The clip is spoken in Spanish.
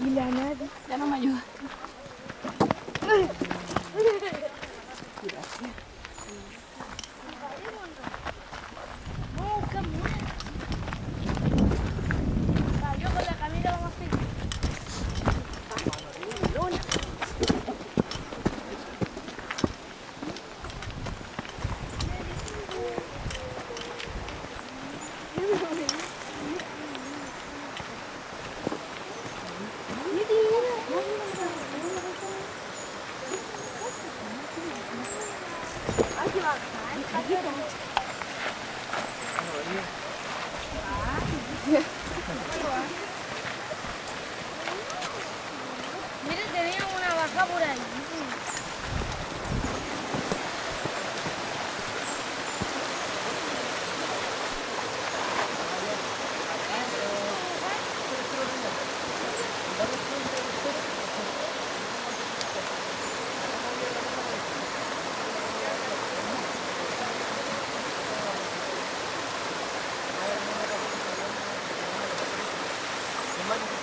Mila, nerede? Yanıma yok. Mire, tenía una vaca por ahí. What?